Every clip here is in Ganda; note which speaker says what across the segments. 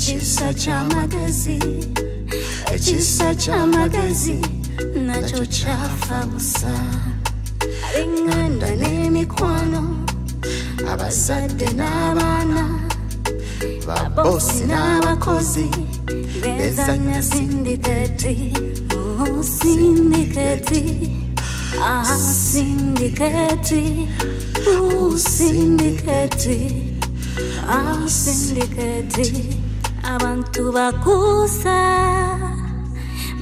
Speaker 1: Chisacha magazine, chisacha magazine, nachochafa busaa alinganda n'emikwano abazadde n'abaana babosi n'abakozi bezanya sindiketi. Sindiketi. Ah, sindiketi. Sindiketi. Ah, sindiketi. Abantu bakusa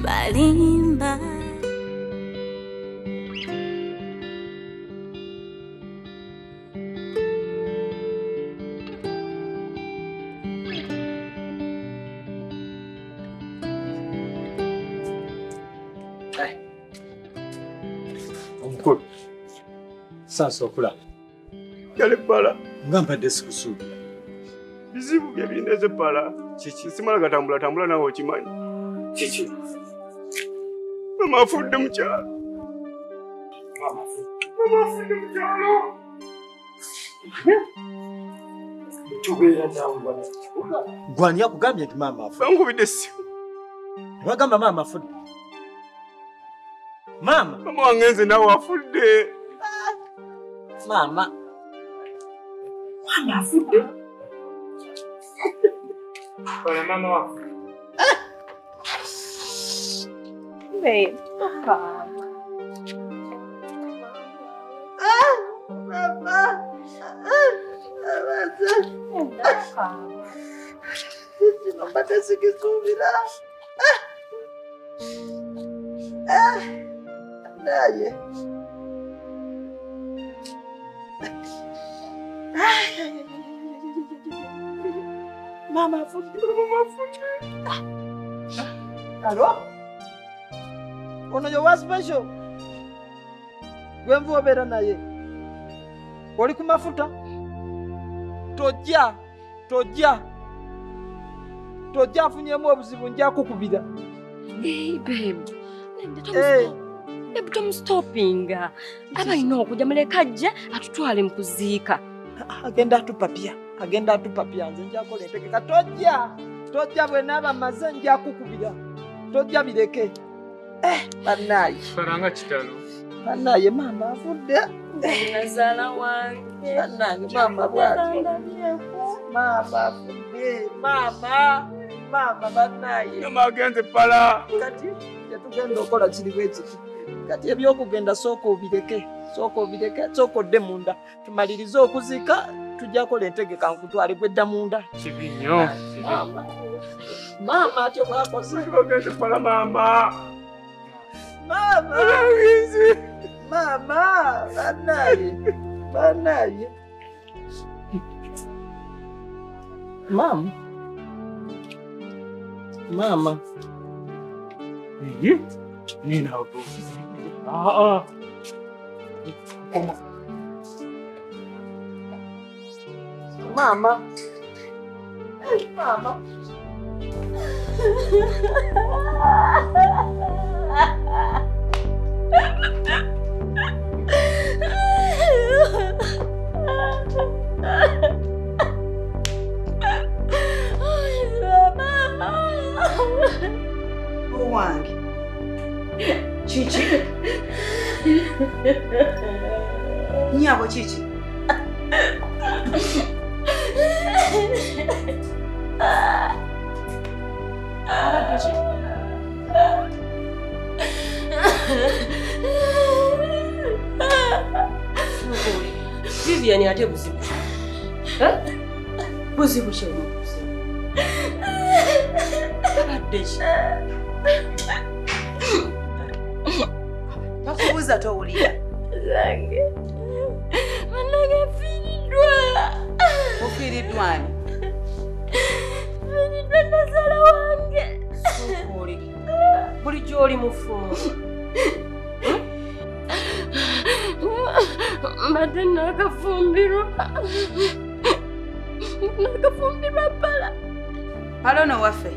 Speaker 1: balimba.
Speaker 2: Omukulu saasa okulaba
Speaker 3: yali pala
Speaker 2: nga mpadde sikusuubira
Speaker 3: bizibu bye bindeze pala
Speaker 2: kiki
Speaker 3: simala gatambula tambula nawe okimanyi.
Speaker 2: Kiki
Speaker 3: mama afudde mukyalo mama afudde mukyalo
Speaker 2: tubeera nawe kibuga gwani akugambye nti maama afu
Speaker 3: bankubidde essimu.
Speaker 2: Nebagamba maama afudde. Maama?
Speaker 3: Mama wange nze nawe afudde.
Speaker 2: Maama.
Speaker 4: Mama afudde. Put him on
Speaker 5: the off. Papa.
Speaker 6: Ah, papa. Papa.
Speaker 7: Tu
Speaker 6: n'as pas ce que son village. Ah. Ah. Aïe. Ah. Mama afudde. Mama afudde. Alo? Ono yowa special? Gwenva obeera naye? Oli ku mafuta? Tojja, tojja. Tojja afunyemu obuzibu nja kukubira.
Speaker 5: Hey, babe.
Speaker 6: Eh.
Speaker 5: Babe, tomustoppinga. Aba alina okujja muleka ajje atutwale mu kuziika.
Speaker 6: agenda atupapya agenda atupapya nze njakola entegeka tojja tojja bwe naaba maze nja kukubira tojja bireke. Eh
Speaker 4: Faranga kitalo.
Speaker 6: bannaaye maama avudde
Speaker 5: Nazaala wange.
Speaker 6: bannange maama bwatyo. Maama afudde maama maama bannaaye
Speaker 3: mama agenze pala
Speaker 6: kati tetugenda okola kiri bwe kiti. Kati ebyokugenda sooka obireke sooka obireke sooka odde munda. Tumalirize okuziika tujja kola entegeka nkutwalibwe dda munda.
Speaker 4: Kibi nnyo.
Speaker 6: maama maama atyo
Speaker 3: mama.
Speaker 6: Maama
Speaker 3: agenze
Speaker 6: maama bannaaye bannaaye maama maama
Speaker 4: Iyi. Nina hapo.
Speaker 8: Mamma! Mamma!
Speaker 5: Vivian ate buzibu. Eh? Buzibu ki omubuzi? Abadde ki?
Speaker 8: bakubuuza towulira
Speaker 1: zange manage fiiriddwa
Speaker 8: ofiiriddwani
Speaker 1: fiiriddwa nazaala wange
Speaker 5: Sukuuli. Bulijjo oli mufumu. Mbadde nakafumbirwa. Nakafumbirwa ppala
Speaker 8: pala ono waffe.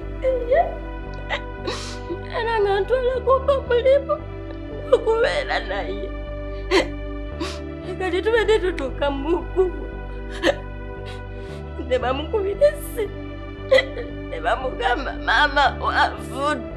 Speaker 5: Era nga ntwalako omulimu okubeera naye. Kati tubadde tutuuka mukubu ne bamukubira essi ne bamugamba maama wafudde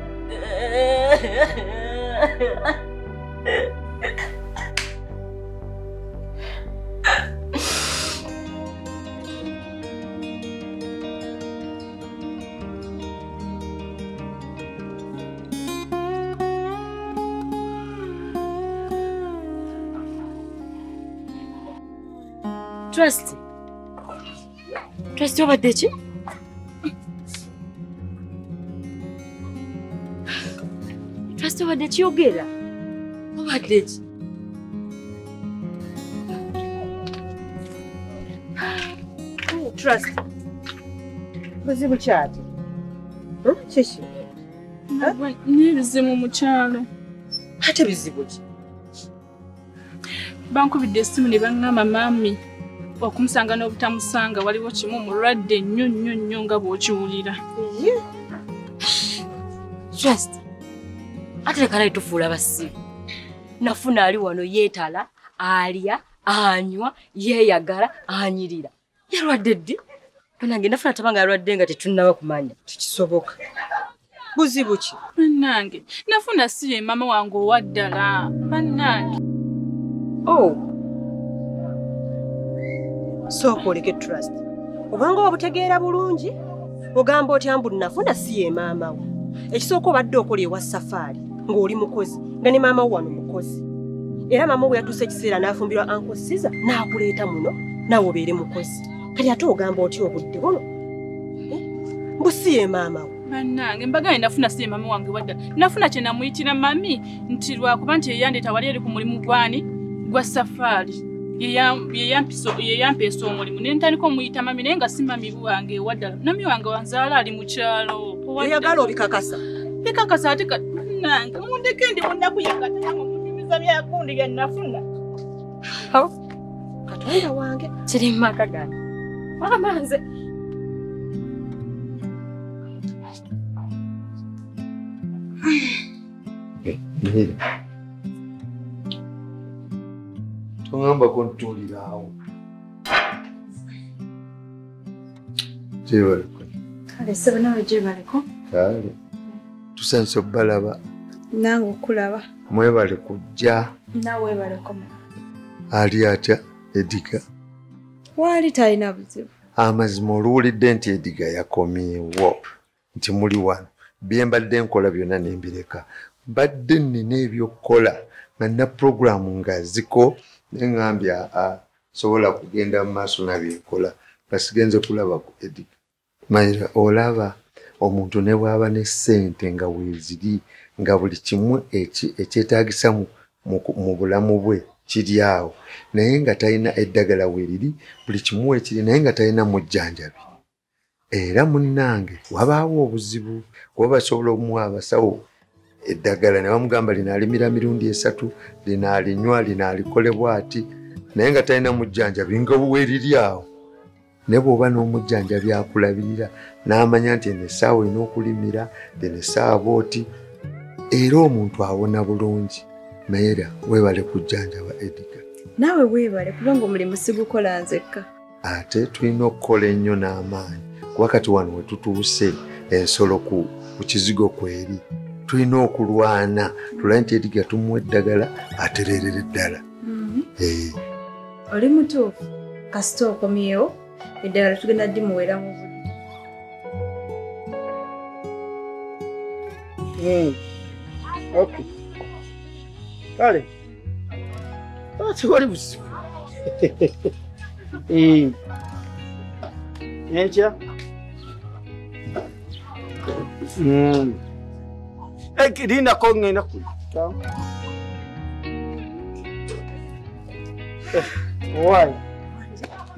Speaker 5: trust. Trust. Obadde ki trust obadde kiyogera obadde ki Oh, trust
Speaker 9: buzibu kyati kiki
Speaker 10: n'ebizimu mukyalo
Speaker 9: ate bizibu ki
Speaker 10: bankubidde essimu ne baŋŋamba maami okumusanga n'obutamusanga waliwo kimu mulwadde nnyo nnyo nnyo nga bw'okiwulira.
Speaker 5: Trust ate lekana tufuula basibu nafuna ali wano yeetala alya anywa yeeyagala anyirira. Yalwadde ddi? Nange nafuna tabanga yalwadde nga tetunnaba kumanya.
Speaker 9: Tekisoboka. Buzibu ki?
Speaker 10: Bannange nafuna si ye maama wange owa ddala. Bannange.
Speaker 9: Oh sooka oleke trust. Obanga obutegeera bulungi ogamba otya mbu nafuna si ye maama wo? Ekisooka obadde okola ewa safaari ng'oli mukozi nga ne maama wo wano mukozi. Era maama we yatuusa ekiseera n'afumbirwa anko siza n'akuleeta muno naawe obeere mukozi. Kati ate ogamba otya obudde buno? Eh? mbu si ye maama wo.
Speaker 10: Bannange mbagaye nafuna si ye maama wange wa ddala nafuna kye namuyitira mami nti lwakuba nti yeyandeeta wali eri ku mulimu gwani gwa safaari Yeyam- yeyampisa- yeyampeesa omulimu. Ne ntandika omuyita mami naye nga si mami wange ewa ddala nami wange wanzaala ali mu kyalo.
Speaker 9: Oyagala obikakasa?
Speaker 10: Bikakasa ate bannange mundeke ndi munaku yakatanga mutumiza byakundi bye nafuna
Speaker 9: katonda wange.
Speaker 5: Kiri mu maka gange amanze
Speaker 11: Mira. Tongambako ntuuliraawo. Gyebaleko.
Speaker 12: kale sebo nawe gyebaleko
Speaker 11: Kale. Tusanyusa obbalaba.
Speaker 12: nange okulaba
Speaker 11: Mwebale kujja.
Speaker 12: nawe webaleko
Speaker 11: Ali atya Ediga.
Speaker 12: waali talina buzibu
Speaker 11: Amazima oluwulidde nti Ediga yakomyewo nti muli wano. Bye mbadde nkola byonna ne mbireka. Mbadde nnina ebyokukola nga nina puroguramu nga ziko naye ŋŋambye aa sobola kugenda mu maaso nabyenkola nga sigenze kulaba ku Ediga. Mayira olaba omuntu ne bw'aba ne ssente nga weeziri nga buli kimu ekyetaagisa mu, mu, mu bulamu bwe kiri awo. Naye nga talina eddagala weeriri buli kimu weekiri naye nga talina mujjanjabi. Era munnange wabaawo obuzibu kuba basobola okumuwa abasawo eddagala ne bamugamba linaalimira mirundi esatu linaalinywa linaalikolebwa ati naye nga talina mujjanjabi nga weeriri awo. Ne bw'oba n'omujjanjabi akulabirira n'amanya nti eno essaawa erina okulimira eno essaawa bw'oti era omuntu awona bulungi. Mayera weebale kujjanjaba ediga
Speaker 12: naawe weebale kubanga omulimu sigukola nzekka.
Speaker 11: Ate tulina okukola ennyo n'amaanyi. Kuba kati wano we tutuuse ensolo ku ku kizigo kweri tulina okulwana tulabe nti ediga tumuwa eddagala atererera eddala Eh,
Speaker 12: oli mutuufu kasita okomyewo eddagala tugenda dimuwera mu budde
Speaker 2: Okay. Kale. Ati wali buzibu. Eh. Enkya. Mm. Eh, linda ko ngenda ku. Eh, wai.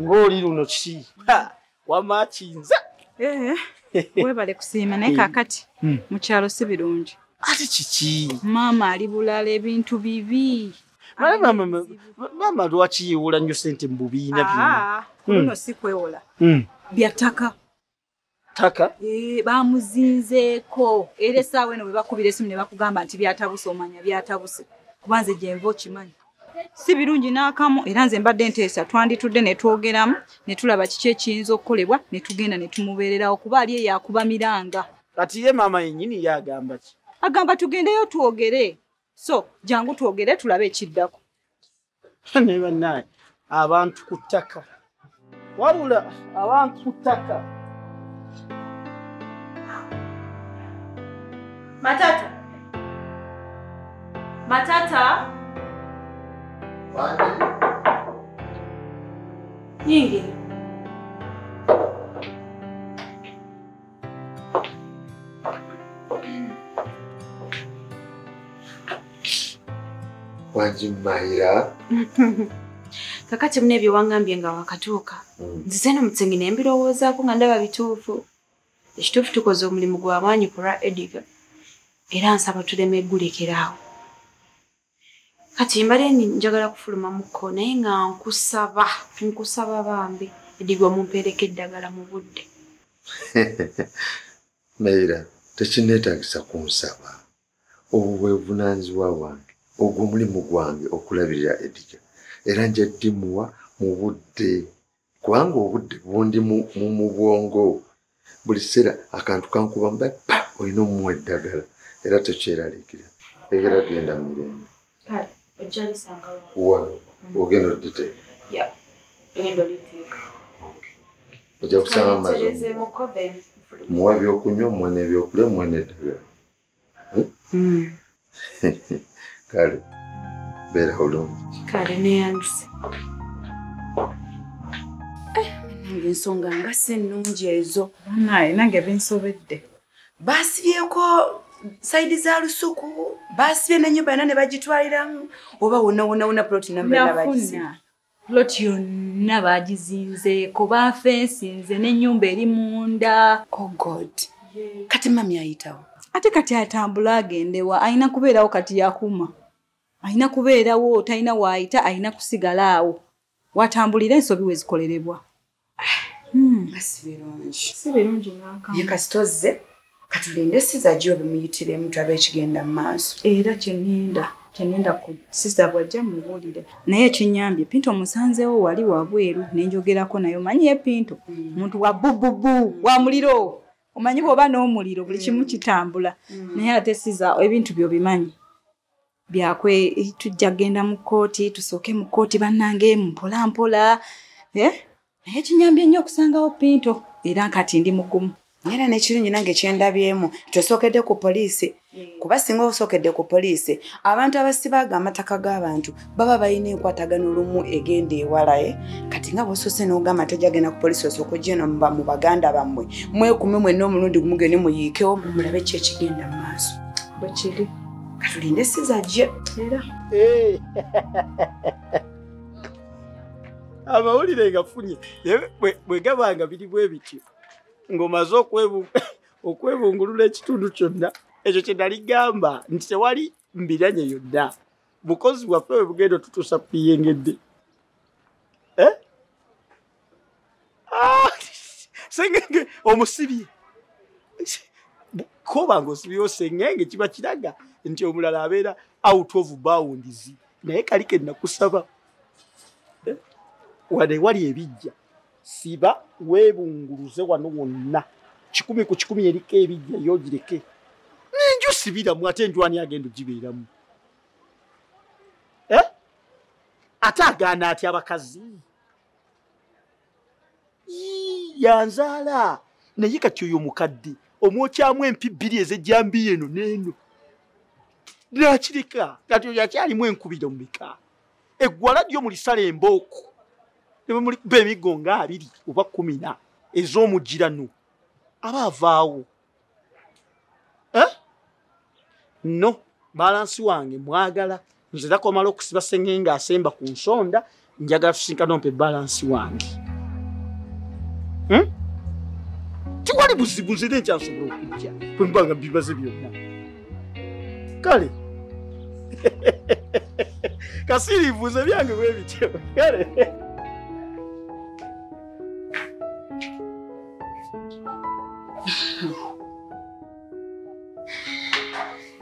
Speaker 2: Ngoli luno ki? Ha, wamakinza.
Speaker 7: ee weebale kusiima naye kaakati
Speaker 2: Mm.
Speaker 7: mu kyalo si birungi
Speaker 2: Ati kiki?
Speaker 7: maama ali bulala ebintu bibi
Speaker 13: Naye maama ma- maama lwaki yeewola nnyo sente mu bubiina bino
Speaker 7: Ah,
Speaker 13: Hmm.
Speaker 7: luno si kwewola
Speaker 13: Hmm.
Speaker 7: Ttaka
Speaker 13: taka?
Speaker 7: Eh, bamuzinzeeko. Era essaawa eno bwe bakubira esimu ne bakugamba nti byatabuse omanya byatabuse kuba nze gyenva okimanyi si birungi n'akamu era nze mbadde nteesa. Twanditudde ne twogeramu ne tulaba kiki ekiyinza okukolebwa ne tugenda ne tumubeererawo kuba ali eyo akuba miranga.
Speaker 13: Kati ye maama yennyini yagamba ki?
Speaker 7: Agamba tugendeyo twogere. So jangu twogere tulabe ekiddako.
Speaker 13: Ne bannaye abantu ku ttaka. Wabula abantu ku ttaka
Speaker 12: Matata. Matata. Wapi? Nyingi.
Speaker 11: Wajibu Mahira.
Speaker 12: kakati muna ebyo wangambye nga wakatuuka nzize no musengi ne mbirowoozaako nga ndaba bituufu ekituufu tukoze omulimu gwa maanyi ku lwa ediga era nsaba tuleme gulekerawo kati mbale njagala kufulumamuko naye nga nkusaba nkusaba bambi. Ediga omumpeereko eddagala mu budde.
Speaker 11: Mayira tekineetagisa kunsaba. Obwo bwe buvunaanyizibwa bwange ogwo omulimu gwange okulabirira edija era nja ddimuwa mu budde kubanga obudde bundi mu mu- mu bwongo. Buli kiseera akantu kankuba mba pa olina omumuwa eddagala era tekyeraliikira egera genda mu mirembe. Wa ogenda
Speaker 12: oliteeka
Speaker 11: ojja kusanga
Speaker 12: kobe.
Speaker 11: muwa ebyokunywa muwe n'ebyokulya muwe n'eddagala.
Speaker 12: Mm.
Speaker 11: kale beera bulungi
Speaker 12: kale neyanjuse nange ensonga nga si ennungi ezo.
Speaker 7: Naye nange binsobedde
Speaker 8: baasibyeko saidi za lusuku baasibye nenyumba yona ne bagitwaliramu. Oba wonna wonna wonna ploti
Speaker 7: nafuna. Ploti yonna bagizinzeeko bafensinze n'ennyumba eri munda.
Speaker 8: Oh god. Kati mami ayitawo.
Speaker 7: Ate kati atambula agendewa alina kubeerawo kati yakuma alina kubeerawo talina waayita alina kusigala awo. Watambulira ensobi we zikolerebwa
Speaker 8: nga si birungi ye kasitozze katulinde siza gyo bemuyitire tulabe ekigenda mu maaso.
Speaker 7: Era kyeninda kyeninda ku sisa bwajja mubuulire naye ekinyambye pinto omusanzeewo wali wabweru nenjogerako naye omanyi ye pinto? Muntu wa bububu wa muliro. Omanyi bw'oba n'omuliro buli kimu kitambula. Naye ate siza ebintu byobimanyi byakwe tujja kgenda mu kkooti tusooke mu kkooti bannange mpolampola eh? naye kinyambye nnyo okusangawo pinto era nkati ndi mugumu.
Speaker 8: Era n'ekirungi nange kyendabyemu tosookedde ku poliisi. Kuba singa osookedde ku poliisi abantu abasibaaga amataka g'abantu baba balina enkwatagano olumu egenda ewalaye kati nga bwosoose n'ogamba tojja genda ku poliisi osooka ojja eno muba- mu baganda bammwe mwekume mwenna omulundi gumu gende muyiikewo mulabe ki ekigenda mu maaso.
Speaker 7: Bwekiri
Speaker 8: katulinde sizajje
Speaker 7: era
Speaker 13: amawulire gafunye bwe- gabanga biri bwe bityo ng'omaze okwebu- okwebungulula ekitundu kyonna. Ekyo kye naligamba nti tewali mbiranye yonna. Bukozi bwaffe bwe bugenda otutuusa kuyengedde Eh? Ah, sengenge omusibye koba ng'osibyewo sengenge kiba kiraga nti omulala abeera out of bounds. Naye kali ke nakusaba. Eh? wane wali ebijja. Siba weebunguluze wano wonna. Kikumi ku kikumi eriko ebijja yogireke. Nenju sibiramu ate enjwani agenda ogibeeramu? Eh? ate agaana atya abakazi? Yanzaala naye kati oyo mukadde omwokyamu empi bbiri ezejjambi eno n'eno nakireka kati oyo akyalimu enkubiro mumeka eggwala lyo mulisala embooko ne bemulikuba emiggo nga abiri oba kumina ez'omugirano aba avaawo no balansi wange mwagala nze takomala okusiba sengenge asemba ku nsonda njagala tusinkana ompe balansi wange. Tiwali buzibu nze nenkyansobola okujja bwe mbanga bibaze byonna kale. Kasiriivuuze byange bwe bityo. Kale.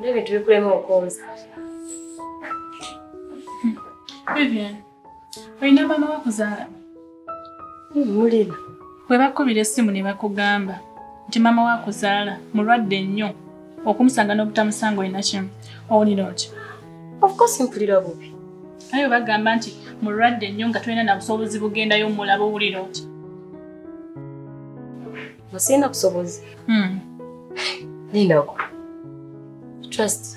Speaker 5: N'ebintu bikulema okonza
Speaker 10: vivian olina maama wakuzaala
Speaker 5: mulina.
Speaker 10: Bwe bakubira essimu ne bakugamba nti maama wakuzaala mulwadde nnyo okumusanga n'obutamusanga olina kimu. Owulira otya?
Speaker 5: Ofcourse mpulira bubi.
Speaker 10: Aye bagamba nti mulwadde nnyo nga tolina na busobozi bugendayo mulaba owulira otya?
Speaker 5: Osirina busobozi.
Speaker 10: Hmm.
Speaker 5: lindako trust.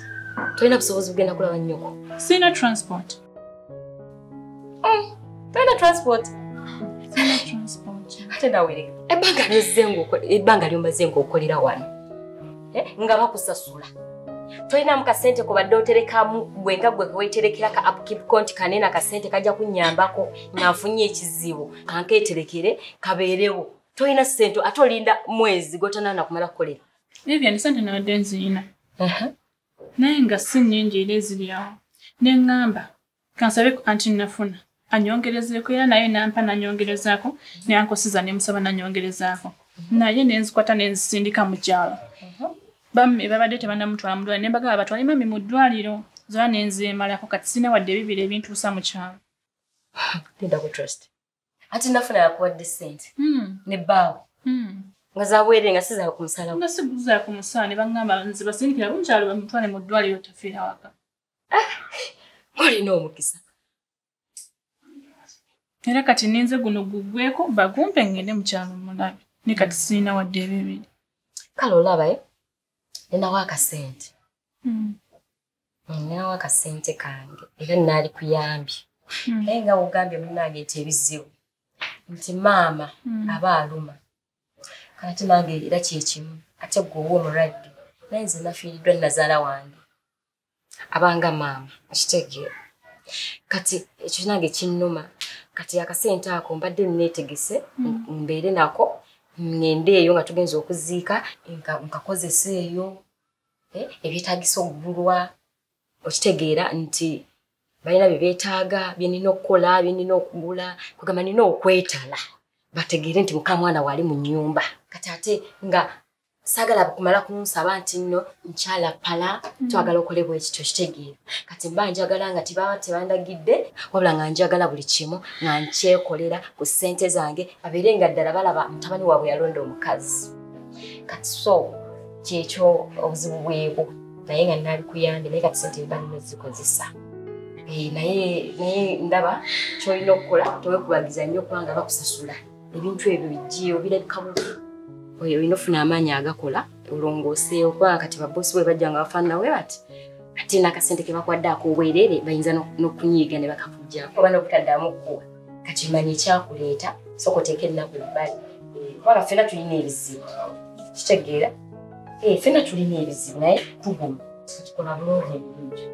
Speaker 5: Tolina busobozi bugenda kulaba nnyoko.
Speaker 10: Sirina transport.
Speaker 5: Tolina transport. Ate nawereka. Ebbanga lyomaze ng'okolera wano nga bakusasula. Tolinamu kasente kubadde oterekamu gwe nga gwe weterekera ka upkeep konti kanene akasente kajja kunnyambako nga nfunye ekizibu kankeeterekere kabeerewo. Tolina sente ate olinda mwezi gotanana kumala kukolera.
Speaker 10: Vivian sente nabadde nziina naye nga si nnyingi era eziryawo. Ne ŋŋamba kansabe anti nafuna anyongerezeeko era naye nampa nanyongerezaako neyankosiza nemusaba nanyongerezaako naye nenzikwata nenzisindika mu kyalo bamme babadde tebanamutwala mu ddwaliro nembagaba batwale mami mu ddwaliro zola nenzeemalako kati sina wadde bibiri ebintuusa mu kyalo.
Speaker 5: Linda ku trust. Ate nafuna yakuwadde sente
Speaker 10: Hmm,
Speaker 5: ne bbaawe
Speaker 10: hmm.
Speaker 5: nga zabwere nga sizaala ku musalawo
Speaker 10: nga siguza ku musaane baŋŋamba nze basindikira bunkyalo bamutwale mu ddwaliro tafiira waka.
Speaker 5: Olina omukisa.
Speaker 10: Era kati ninze guno gugweko bagumpe ngende mu kyalo mulabe. Ne kati sirina wadde ebibiri
Speaker 5: kale olabaye ninawo akasente
Speaker 10: Hmm.
Speaker 5: ninawo akasente kange era naali kuyambye
Speaker 10: Hmm.
Speaker 5: naye nga wogambye munange nti ebizibu nti maama
Speaker 10: Hmm.
Speaker 5: aba aluma kati nange era kyekimu ate gweowa omulwadde naye nze nafiiriddwa nazaala wange abanga maama okitegeera kati ekyo nange kinnuma kati akasente ako mbadde neetegese
Speaker 10: Hmm.
Speaker 5: mbeere nako ngende eyo nga tugenza okuziika nka- nkakozesa eyo eh, ebyetaagisa okugulwa okitegeera nti balina bye beetaaga byenina okukola byenina okugula kugamba nina okwetala bategeere nti muka mwana wali mu nnyumba. Kati ate nga saagala kumala kunsaba nti nno nkyala pala twagala okolebwa ekityo kitegeera kati mba njagala nga tibaba tebandagidde wabula nga njagala buli kimu nga nkyekolera ku ssente zange babeere nga ddala balaba mutabani waabwe yalonda omukazi. Kati so kyekyo obuzibu bwebwo. Naye nga naali kuyambye naye kati sente mba nina zikozesa. Eh, naye naye ndaba kyolina okukola towekubagiza nnyo kubanga bakusasula ebintu ebyo bigiyeyo birabika bubi oyo olina ofuna amaanyi agakola olongooseewo kubanga kati babosi bwe bajja nga bafaananawe bati ate nakasente ke bakwadde akobwerere bayinza n'ok- n'okunyiiga ne bakakuggyako oba n'obutaddamu kuwa kati manya ekyakuleeta soka oteeka ennaku ebbali. Eh, kubanga ffenna tulina ebizibu. Kitegeera? Eh, ffenna tulina ebizibu naye tuguma tukola bulungi ebirungi